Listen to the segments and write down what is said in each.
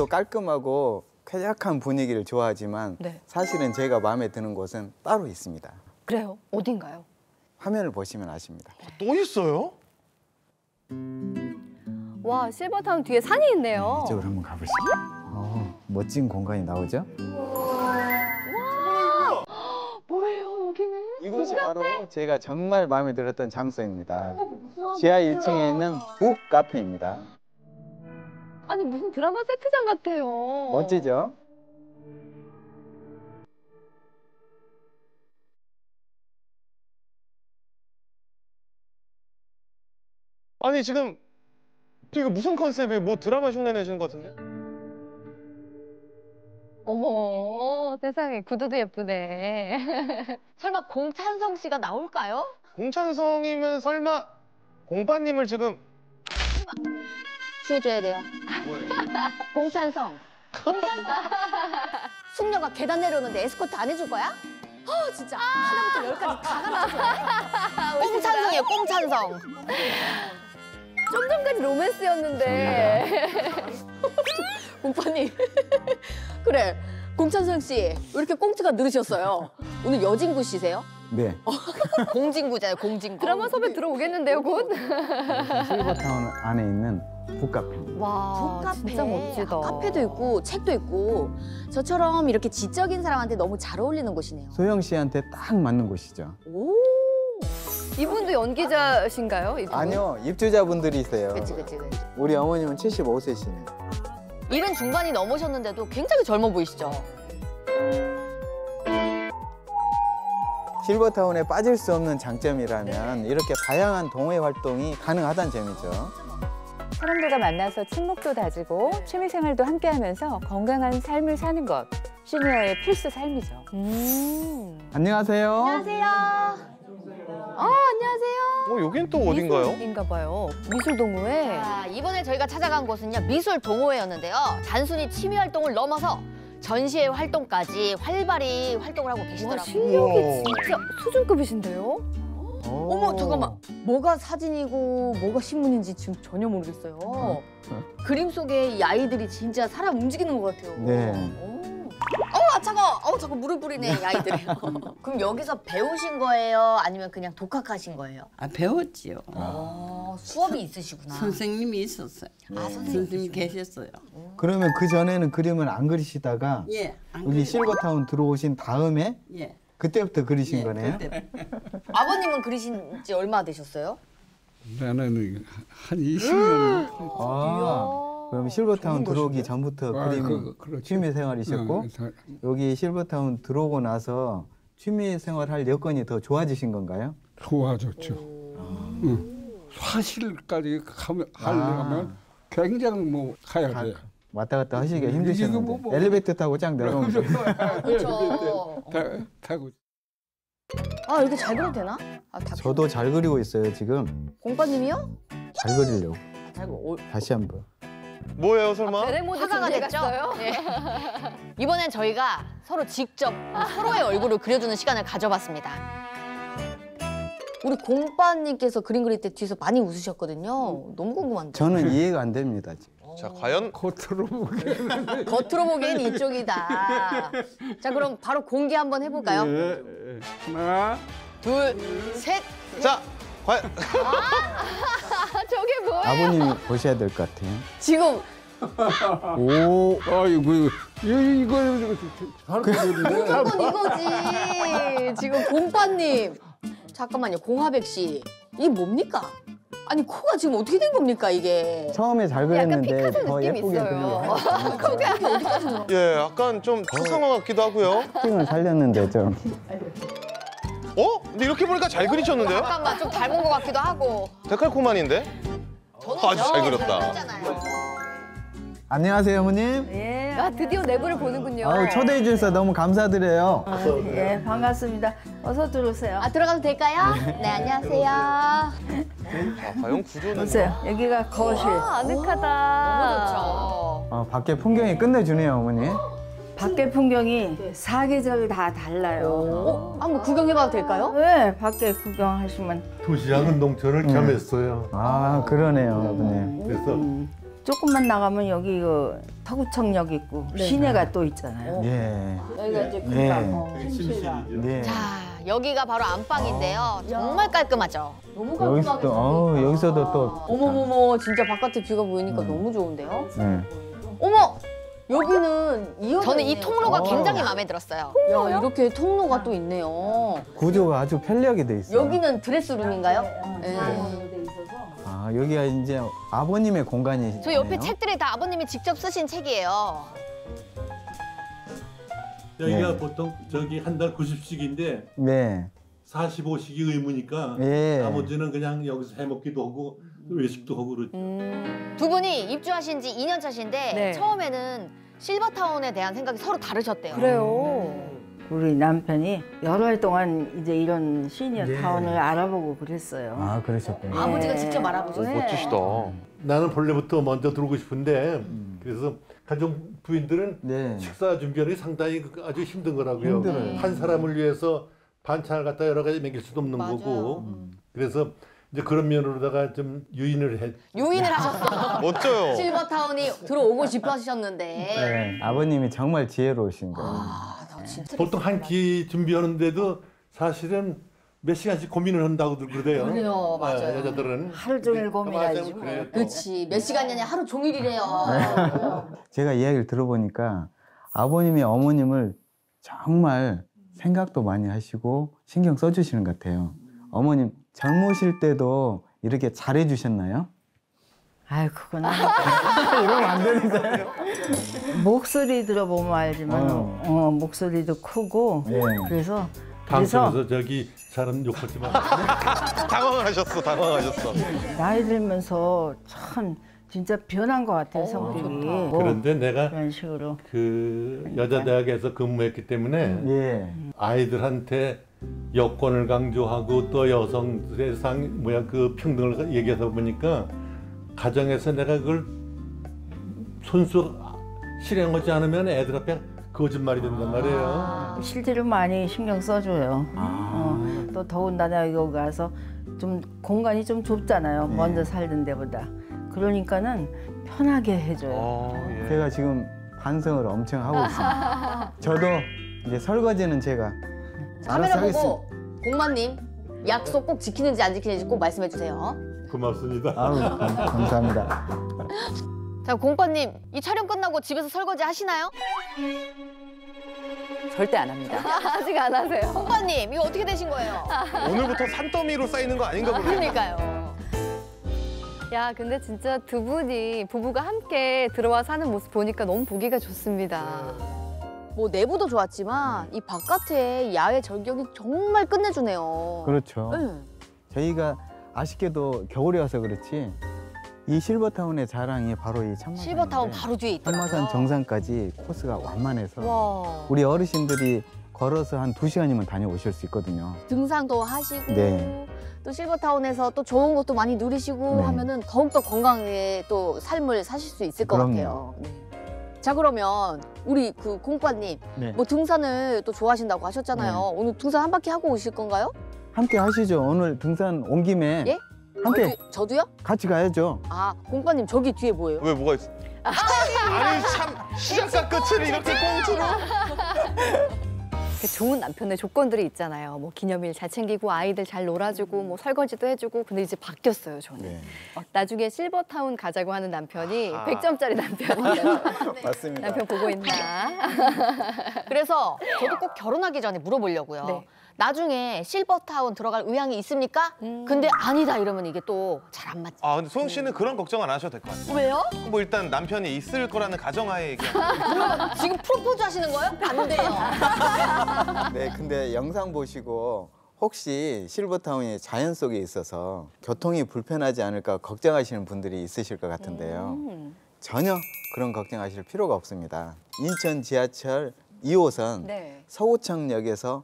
집도 깔끔하고 쾌적한 분위기를 좋아하지만 네. 사실은 제가 마음에 드는 곳은 따로 있습니다. 그래요? 어딘가요? 화면을 보시면 아십니다. 또 있어요? 와 실버타운 뒤에 산이 있네요. 이쪽으로 한번 가보시죠. 어, 멋진 공간이 나오죠? 뭐예요 여기는? 이곳이 바로 제가 정말 마음에 들었던 장소입니다. 지하 1층에 있는 북 카페입니다. 아니 무슨 드라마 세트장 같아요. 멋지죠? 아니 지금 저 이거 무슨 컨셉이에요? 뭐 드라마 흉내 내시는 것 같은데? 어머 세상에 구두도 예쁘네. 설마 공찬성 씨가 나올까요? 공찬성이면 설마 공파님을 지금 키워줘야 돼요. 공찬성. 숙녀가 계단 내려오는데 에스코트 안 해줄 거야? 어 진짜 하나부터 열까지 다 가르쳐줘. 꽁찬성이에요 꽁찬성. 좀 전까지 로맨스였는데. 공파님. 그래 공찬성 씨 왜 이렇게 꽁트가 늘으셨어요? 오늘 여진구 씨세요? 네. 공진구잖아요 공진구. 드라마 섭외 들어오겠는데요 곧? 실버타운 안에 있는 북 카페입니다. 와 북카페. 진짜 멋지다. 아, 카페도 있고 책도 있고 저처럼 이렇게 지적인 사람한테 너무 잘 어울리는 곳이네요. 소영 씨한테 딱 맞는 곳이죠. 오. 이분도 연기자신가요? 이분은? 아니요, 입주자분들이세요. 그치 그치 그치. 우리 어머님은 75세시네요. 일은 중반이 넘으셨는데도 굉장히 젊어 보이시죠? 실버타운에 빠질 수 없는 장점이라면 이렇게 다양한 동호회 활동이 가능하다는 점이죠. 사람들과 만나서 친목도 다지고 취미생활도 함께하면서 건강한 삶을 사는 것 시니어의 필수 삶이죠. 음. 안녕하세요. 안녕하세요. 아 안녕하세요. 어 여긴 또 어딘가요? 인가 봐요. 미술 동호회. 자, 이번에 저희가 찾아간 곳은요 미술 동호회였는데요. 단순히 취미 활동을 넘어서 전시회 활동까지 활발히 활동을 하고 와 계시더라고요. 실력이 진짜 수준급이신데요? 어머 잠깐만 뭐가 사진이고 뭐가 신문인지 지금 전혀 모르겠어요. 그림 속에 이 아이들이 진짜 사람 움직이는 것 같아요. 네. 오. 어우 아 차가. 어우 자꾸 물을 뿌리네 이 아이들이. 그럼 여기서 배우신 거예요? 아니면 그냥 독학하신 거예요? 아 배웠지요. 어, 수업이 있으시구나. 선생님이 있었어요. 아 선생님. 선생님 계셨어요. 그러면 그 전에는 그림을 안 그리시다가 예. 안 여기 그래요? 실버타운 들어오신 다음에 예. 그때부터 그리신 예, 거네요. 그때 아버님은 그리신 지 얼마 되셨어요? 나는 한 20년 아, 그럼 실버타운 들어오기 전부터 아, 그림 그- 그렇죠. 취미 생활이셨고 어, 다- 여기 실버타운 들어오고 나서 취미 생활할 여건이 더 좋아지신 건가요? 좋아졌죠. 응. 사실까지 가면- 하려면 굉장히 뭐 가야 돼. 왔다 갔다 하시기가 이거 힘드셨는데 뭐- 뭐- 엘리베이터 타고 쫙 내려오면. 그렇죠. 타, 타고 아 이렇게 잘 그려도 되나? 아, 다 저도 잘 그리고 있어요 지금 공빠님이요? 잘 그리려고 잘 그려. 다시 한번 뭐예요 설마? 베레 모드 화가가 됐죠? 네. 이번엔 저희가 서로 직접 서로의 얼굴을 그려주는 시간을 가져봤습니다. 우리 공빠님께서 그림 그릴 때 뒤에서 많이 웃으셨거든요. 너무 궁금한데. 저는 이해가 안 됩니다 지금. 자 과연 겉으로 보게. 겉으로 보기엔 이쪽이다. 자 그럼 바로 공개 한번 해볼까요? 예, 예. 하나, 둘, 셋. 자 과연 아 저게 뭐예요? 아버님이 보셔야 될 것 같아요. 지금 오 아이고 이거 이거 잘 그리네. 이건 이거지. 지금 공빠님. 잠깐만요, 공화백 씨. 이게 뭡니까? 아니 코가 지금 어떻게 된 겁니까 이게? 처음에 잘 그렸는데 더 느낌 예쁘게 있어요. 그리려고 예 약간 좀 수상화 같기도 하고요. 특징을 살렸는데 좀 어? 근데 이렇게 보니까 잘 그리셨는데요? 잠깐만 좀 닮은 것 같기도 하고. 데칼코만인데? 저는 아주 잘 그렸다. 안녕하세요 어머님. 예. 아 드디어 내부를 보는군요. 아우 초대해 주셔서 너무 감사드려요. 예, 반갑습니다. 어서 들어오세요. 아 들어가도 될까요? 네, 안녕하세요. 아, 과연 구조는 보세요. 여기가 거실. 아 아늑하다. 너무 좋죠. 어, 밖에 풍경이 끝내주네요 어머니. 밖에 풍경이 사계절 다 달라요. 어, 한번 구경해봐도 될까요? 네, 밖에 구경하시면 도시락은 농촌을 겸했어요. 아 그러네요 아버님. 그래서 조금만 나가면 여기 그 서구청역 있고 시내가 또 있잖아요. 예. 여기가 이제 네. 금방 어, 찜실가. 네. 자, 여기가 바로 안방인데요. 정말 깔끔하죠? 너무 여기서 또, 어, 여기서도 또. 어머머머, 진짜 바깥에 뷰가 보이니까 음. 너무 좋은데요? 네. 어머! 여기는 저는 이 통로가 어. 굉장히 마음에 들었어요. 야, 이렇게 통로가 또 있네요. 구조가 아주 편리하게 돼 있어요. 여기는 드레스룸인가요? 네. 아, 여기가 이제 아버님의 공간이. 저 옆에 책들이 다 아버님이 직접 쓰신 책이에요. 여기가 네. 보통 저기 한 달 90씩인데 네. 45씩이 의무니까 예. 나머지는 그냥 여기서 해먹기도 하고 외식도 하고 그러죠. 두 분이 입주하신 지 2년 차신데 네. 처음에는 실버타운에 대한 생각이 서로 다르셨대요. 그래요. 우리 남편이 여러 해 동안 이제 이런 시니어 예. 타운을 알아보고 그랬어요. 아, 그러셨군요. 아버지가 네. 직접 알아보셨어요. 멋지시다. 나는 본래부터 먼저 들어오고 싶은데 그래서 가족 부인들은 네. 식사 준비하는 게 상당히 그- 아주 힘든 거라고요. 힘들어요. 한 사람을 위해서 반찬을 갖다 여러 가지 먹일 수도 없는 맞아요. 거고 그래서 이제 그런 면으로다가 좀 유인을 해. 유인을 하셨어. 멋져요. 실버타운이 들어오고 싶어 하셨는데. 네. 아버님이 정말 지혜로우신 거예요. 아, 나 진짜. 보통 한 끼 준비하는데도 사실은 몇 시간씩 고민을 한다고 그러대요. 그래요, 맞아요. 아, 여자들은 하루 종일 고민하지. 맞아요, 그래요. 그렇지. 몇 시간이냐 하루 종일이래요. 제가 이야기를 들어보니까 아버님이 어머님을 정말 생각도 많이 하시고 신경 써주시는 것 같아요. 어머님 젊으실 때도 이렇게 잘해 주셨나요? 아유 그건 안 이러면 안 되는데. 목소리 들어보면 알지만 어. 어, 목소리도 크고 예. 그래서 방송에서 저기 잘은 욕하지 마. 당황하셨어, 당황하셨어. 나이 들면서 참 진짜 변한 것 같아요 성격이. 뭐 그런데 내가 그런 식으로. 그 여자 대학에서 근무했기 때문에 예. 아이들한테 여권을 강조하고 또 여성 세상 뭐야 그 평등을 얘기하다 보니까 가정에서 내가 그걸 손수 실행하지 않으면 애들 앞에 거짓말이 된단 말이에요. 실제로 많이 신경 써줘요. 아. 어, 또 더군다나 여기 가서 좀 공간이 좀 좁잖아요. 네. 먼저 살던 데보다. 그러니까는 편하게 해줘요. 어, 예. 제가 지금 반성을 엄청 하고 있습니다. 저도 이제 설거지는 제가 알아서 카메라 하겠습니다. 보고 공마님 약속 꼭 지키는지 안 지키는지 꼭 말씀해 주세요. 고맙습니다. 아우, 감- 감사합니다. 자, 공빠님 이 촬영 끝나고 집에서 설거지 하시나요? 절대 안 합니다. 아직 안 하세요. 공빠님 이거 어떻게 되신 거예요? 오늘부터 산더미로 쌓이는 거 아닌가 보네. 그러니까요. 야, 근데 진짜 두 분이 부부가 함께 들어와 사는 모습 보니까 너무 보기가 좋습니다. 뭐 내부도 좋았지만 이 바깥의 야외 절경이 정말 끝내주네요. 그렇죠. 응. 저희가 아쉽게도 겨울에 와서 그렇지 이 실버타운의 자랑이 바로 이 참마산. 실버타운 바로 뒤에 있더라고요. 참마산 정상까지 코스가 완만해서 와. 우리 어르신들이 걸어서 한 두시간이면 다녀오실 수 있거든요. 등산도 하시고 네. 또 실버타운에서 또 좋은 것도 많이 누리시고 네. 하면은 더욱더 건강하게 또 삶을 사실 수 있을 것 그럼요. 같아요. 네. 자 그러면 우리 그 공빠님 네. 뭐 등산을 또 좋아하신다고 하셨잖아요. 오늘 등산 한 바퀴 하고 오실 건가요? 함께 하시죠. 오늘 등산 온 김에 예? 함께 저도, 저도요? 같이 가야죠. 아 공빠님 저기 뒤에 뭐예요? 왜 뭐가 있어? 아니 참 시작과 끝을 이렇게 꽁트로. 좋은 남편의 조건들이 있잖아요. 뭐 기념일 잘 챙기고 아이들 잘 놀아주고 뭐 설거지도 해주고 근데 이제 바뀌었어요 저는. 네. 나중에 실버타운 가자고 하는 남편이 아하. 100점짜리 남편이에요. 맞습니다. 남편 보고 있나? 그래서 저도 꼭 결혼하기 전에 물어보려고요. 네. 나중에 실버타운 들어갈 의향이 있습니까? 음. 근데 아니다 이러면 이게 또 잘 안 맞지. 아 근데 소영 씨는 그런 걱정 안 하셔도 될 것 같아요. 왜요? 뭐 일단 남편이 있을 거라는 가정하에 얘기하는 지금 프로포즈 하시는 거예요? 안 돼요. 네, 근데 영상 보시고 혹시 실버타운이 자연 속에 있어서 교통이 불편하지 않을까 걱정하시는 분들이 있으실 것 같은데요. 음. 전혀 그런 걱정하실 필요가 없습니다. 인천 지하철 2호선 네. 서구청역에서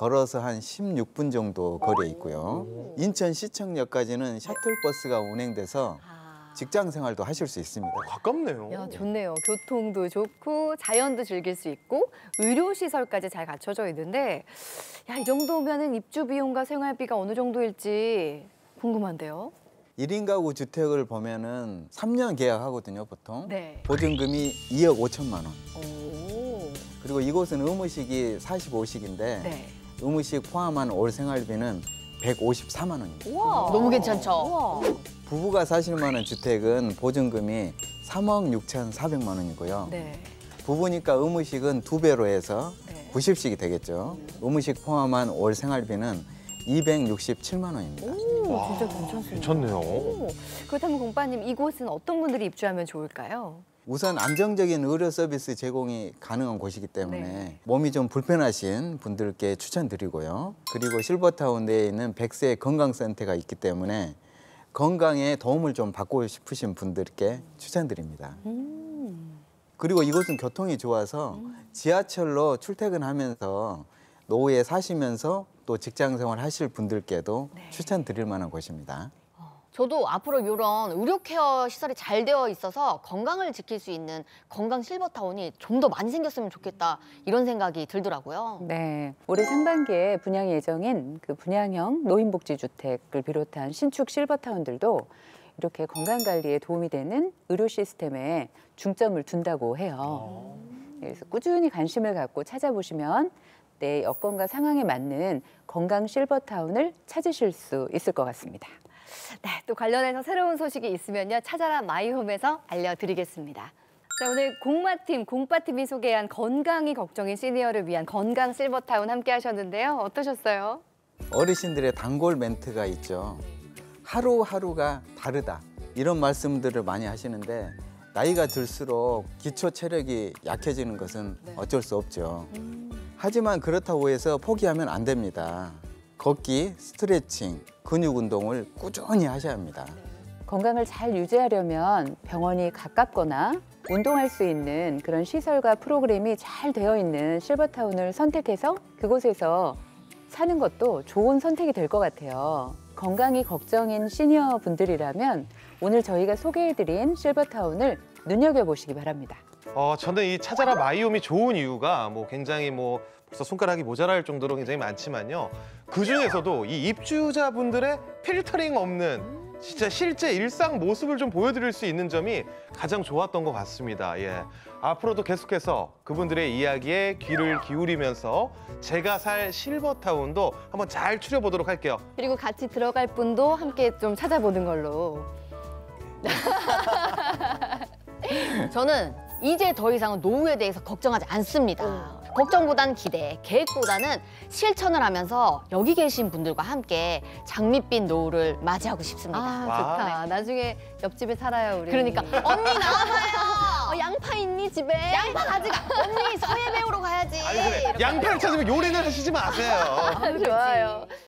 걸어서 한 16분 정도 거리에 있고요. 인천 시청역까지는 셔틀버스가 운행돼서 직장 생활도 하실 수 있습니다. 가깝네요. 야 좋네요. 교통도 좋고 자연도 즐길 수 있고 의료 시설까지 잘 갖춰져 있는데 야 이 정도면은 입주 비용과 생활비가 어느 정도일지 궁금한데요. 일인 가구 주택을 보면은 3년 계약하거든요, 보통. 네. 보증금이 2억 5천만 원. 오. 그리고 이곳은 의무식이 45식인데 네. 의무식 포함한 올 생활비는 154만 원입니다. 우와. 너무 괜찮죠? 우와. 부부가 사실 만 한 주택은 보증금이 3억 6천4백만 원이고요. 네. 부부니까 의무식은 두 배로 해서 네. 90식이 되겠죠. 의무식 포함한 월 생활비는 267만 원입니다. 오, 와, 진짜 괜찮습니다. 괜찮네요. 오, 그렇다면 공빠님 이곳은 어떤 분들이 입주하면 좋을까요? 우선 안정적인 의료 서비스 제공이 가능한 곳이기 때문에 네. 몸이 좀 불편하신 분들께 추천드리고요. 그리고 실버타운 내에 있는 백세 건강센터가 있기 때문에 건강에 도움을 좀 받고 싶으신 분들께 추천드립니다. 그리고 이곳은 교통이 좋아서 지하철로 출퇴근하면서 노후에 사시면서 또 직장 생활 하실 분들께도 추천드릴 만한 곳입니다. 저도 앞으로 이런 의료 케어 시설이 잘 되어 있어서 건강을 지킬 수 있는 건강 실버타운이 좀 더 많이 생겼으면 좋겠다 이런 생각이 들더라고요. 네. 올해 상반기에 분양 예정인 그 분양형 노인복지주택을 비롯한 신축 실버타운들도 이렇게 건강 관리에 도움이 되는 의료 시스템에 중점을 둔다고 해요. 그래서 꾸준히 관심을 갖고 찾아보시면 내 여건과 상황에 맞는 건강 실버타운을 찾으실 수 있을 것 같습니다. 네, 또 관련해서 새로운 소식이 있으면요 찾아라 마이홈에서 알려드리겠습니다. 자 오늘 공마팀 공빠팀이 소개한 건강이 걱정인 시니어를 위한 건강 실버타운 함께 하셨는데요 어떠셨어요? 어르신들의 단골 멘트가 있죠. 하루하루가 다르다. 이런 말씀들을 많이 하시는데 나이가 들수록 기초 체력이 약해지는 것은 어쩔 수 없죠. 하지만 그렇다고 해서 포기하면 안 됩니다. 걷기, 스트레칭, 근육 운동을 꾸준히 하셔야 합니다. 건강을 잘 유지하려면 병원이 가깝거나 운동할 수 있는 그런 시설과 프로그램이 잘 되어 있는 실버타운을 선택해서 그곳에서 사는 것도 좋은 선택이 될 것 같아요. 건강이 걱정인 시니어 분들이라면 오늘 저희가 소개해드린 실버타운을 눈여겨보시기 바랍니다. 어, 저는 이 찾아라 마이홈이 좋은 이유가 뭐 굉장히 뭐 벌써 손가락이 모자랄 정도로 굉장히 많지만요. 그 중에서도 이 입주자분들의 필터링 없는 진짜 실제 일상 모습을 좀 보여드릴 수 있는 점이 가장 좋았던 것 같습니다. 예. 앞으로도 계속해서 그분들의 이야기에 귀를 기울이면서 제가 살 실버타운도 한번 잘 추려보도록 할게요. 그리고 같이 들어갈 분도 함께 좀 찾아보는 걸로. 저는 이제 더 이상은 노후에 대해서 걱정하지 않습니다. 걱정보단 기대, 계획보다는 실천을 하면서 여기 계신 분들과 함께 장밋빛 노후를 맞이하고 싶습니다. 아 와. 좋다. 나중에 옆집에 살아요 우리. 그러니까 언니 나와봐요. 어, 양파 있니 집에? 양파 가져가. 언니 서예 배우러 가야지. 아니 근데 양파를 찾으면 요리는 하시지 마세요. 좋아요.